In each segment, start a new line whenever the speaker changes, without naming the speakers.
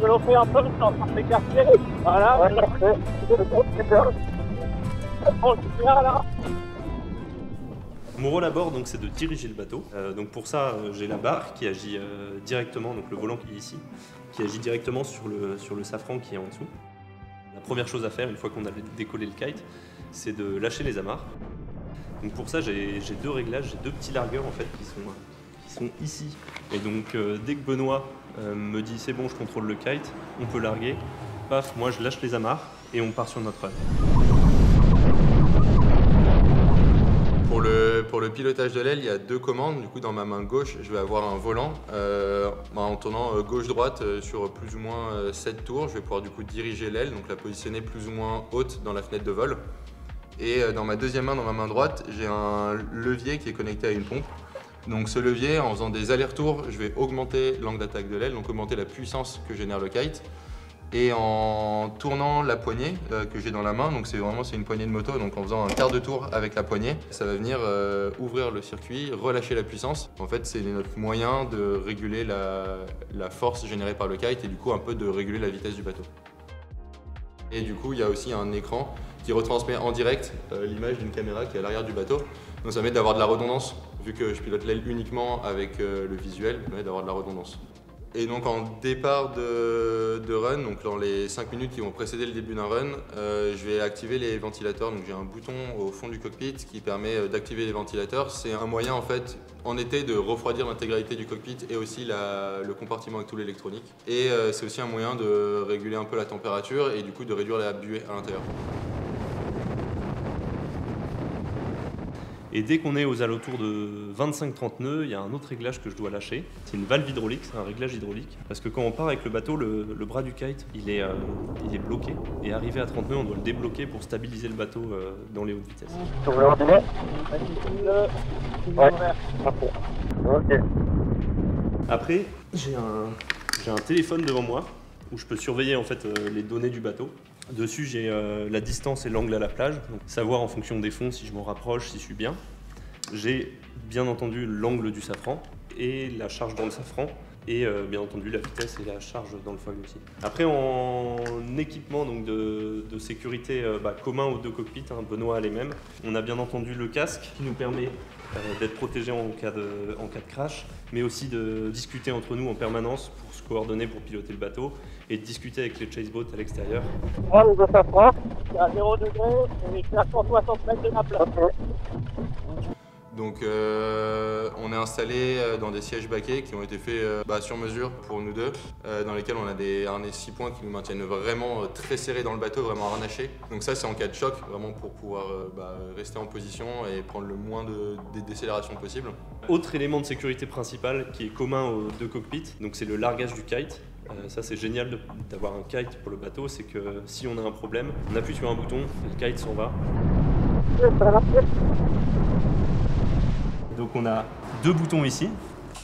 Je l'en fais un peu, je suis en train de m'écarter. Voilà, ouais, parfait. On le là.
Mon rôle à bord, donc, c'est de diriger le bateau. Euh, donc pour ça, euh, j'ai la barre qui agit euh, directement, donc le volant qui est ici, qui agit directement sur le, sur le safran qui est en dessous. La première chose à faire, une fois qu'on a décollé le kite, c'est de lâcher les amarres. Donc pour ça, j'ai j'ai deux réglages, j'ai deux petits largueurs en fait qui sont, sont ici. Et donc euh, dès que Benoît euh, me dit c'est bon, je contrôle le kite, on peut larguer, paf, moi je lâche les amarres et on part sur notre run.
Pour le, pilotage de l'aile, il y a deux commandes. Du coup, dans ma main gauche, je vais avoir un volant. Euh, bah, en tournant gauche-droite sur plus ou moins euh, 7 tours, je vais pouvoir du coup diriger l'aile, donc la positionner plus ou moins haute dans la fenêtre de vol. Et dans ma deuxième main, dans ma main droite, j'ai un levier qui est connecté à une pompe. Donc ce levier, en faisant des allers-retours, je vais augmenter l'angle d'attaque de l'aile, donc augmenter la puissance que génère le kite. Et en tournant la poignée euh, que j'ai dans la main, donc c'est vraiment une poignée de moto, donc en faisant un quart de tour avec la poignée, ça va venir euh, ouvrir le circuit, relâcher la puissance. En fait, c'est notre moyen de réguler la, la force générée par le kite et du coup un peu de réguler la vitesse du bateau. Et du coup, il y a aussi un écran qui retransmet en direct euh, l'image d'une caméra qui est à l'arrière du bateau. Donc ça permet d'avoir de la redondance, vu que je pilote l'aile uniquement avec euh, le visuel, permet d'avoir de la redondance. Et donc en départ de, run, donc dans les 5 minutes qui vont précéder le début d'un run, euh, je vais activer les ventilateurs. Donc j'ai un bouton au fond du cockpit qui permet euh, d'activer les ventilateurs. C'est un moyen en fait en été de refroidir l'intégralité du cockpit et aussi le compartiment avec tout l'électronique. Et c'est aussi un moyen de réguler un peu la température et du coup de réduire la buée à l'intérieur.
Et dès qu'on est aux alentours de 25-30 nœuds, il y a un autre réglage que je dois lâcher. C'est une valve hydraulique, c'est un réglage hydraulique. Parce que quand on part avec le bateau, le, le bras du kite, il est, euh, il est bloqué. Et arrivé à 30 nœuds, on doit le débloquer pour stabiliser le bateau euh, dans les hautes vitesses.
Sur le ordinaire Ouais, parfait. Ok.
Après, j'ai un, j'ai un téléphone devant moi où je peux surveiller en fait euh, les données du bateau. Dessus, j'ai euh, la distance et l'angle à la plage, donc savoir en fonction des fonds si je m'en rapproche, si je suis bien. J'ai bien entendu l'angle du safran et la charge dans le safran et euh, bien entendu la vitesse et la charge dans le foil aussi. Après en équipement donc de, de sécurité euh, bah, commun aux deux cockpits, hein, Benoît a les mêmes, on a bien entendu le casque qui nous permet euh, d'être protégé en cas, de, en cas de crash, mais aussi de discuter entre nous en permanence pour se coordonner pour piloter le bateau et de discuter avec les chaseboats à l'extérieur.
Moi, le safran, c'est à 0 degré et je suis à 160 mètres de la plage.
Donc euh, on est installé euh, dans des sièges baquets qui ont été faits euh, bah, sur mesure pour nous deux, dans lesquels on a des harnais 6 points qui nous maintiennent vraiment très serrés dans le bateau, vraiment harnachés. Donc ça c'est en cas de choc, vraiment pour pouvoir bah, rester en position et prendre le moins de, décélération possible.
Autre élément de sécurité principal qui est commun aux deux cockpits, donc c'est le largage du kite. Ça c'est génial d'avoir un kite pour le bateau, c'est que si on a un problème, on appuie sur un bouton le kite s'en va. Donc on a deux boutons ici.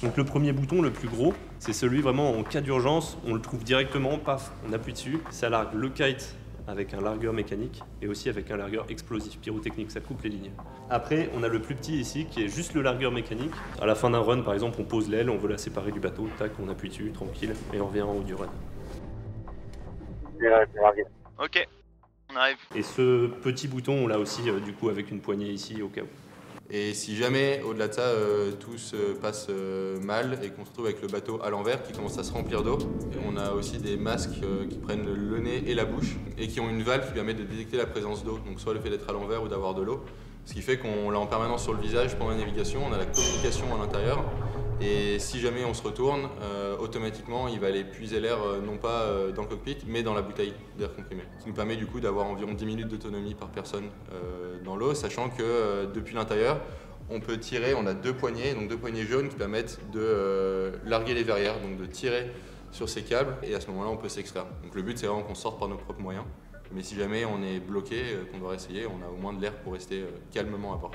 Donc le premier bouton, le plus gros, c'est celui vraiment en cas d'urgence, on le trouve directement, paf, on appuie dessus, ça largue le kite avec un largueur mécanique et aussi avec un largueur explosif pyrotechnique, ça coupe les lignes. Après, on a le plus petit ici qui est juste le largueur mécanique. À la fin d'un run, par exemple, on pose l'aile, on veut la séparer du bateau, tac, on appuie dessus, tranquille, et on revient en haut du run.
Ok, on arrive.
Et ce petit bouton, on l'a aussi euh, du coup avec une poignée ici au cas où.
Et si jamais, au-delà de ça, euh, tout se passe euh, mal et qu'on se retrouve avec le bateau à l'envers qui commence à se remplir d'eau, on a aussi des masques euh, qui prennent le nez et la bouche et qui ont une valve qui permet de détecter la présence d'eau, donc soit le fait d'être à l'envers ou d'avoir de l'eau. Ce qui fait qu'on l'a en permanence sur le visage pendant la navigation, on a la communication à l'intérieur. Et si jamais on se retourne, euh, automatiquement il va aller puiser l'air euh, non pas euh, dans le cockpit mais dans la bouteille d'air comprimé. Ce qui nous permet du coup d'avoir environ 10 minutes d'autonomie par personne dans l'eau, sachant que depuis l'intérieur, on peut tirer, on a deux poignées, donc deux poignées jaunes qui permettent de larguer les verrières, donc de tirer sur ces câbles et à ce moment-là on peut s'extraire. Donc le but c'est vraiment qu'on sorte par nos propres moyens. Mais si jamais on est bloqué, qu'on doit essayer, on a au moins de l'air pour rester calmement à bord.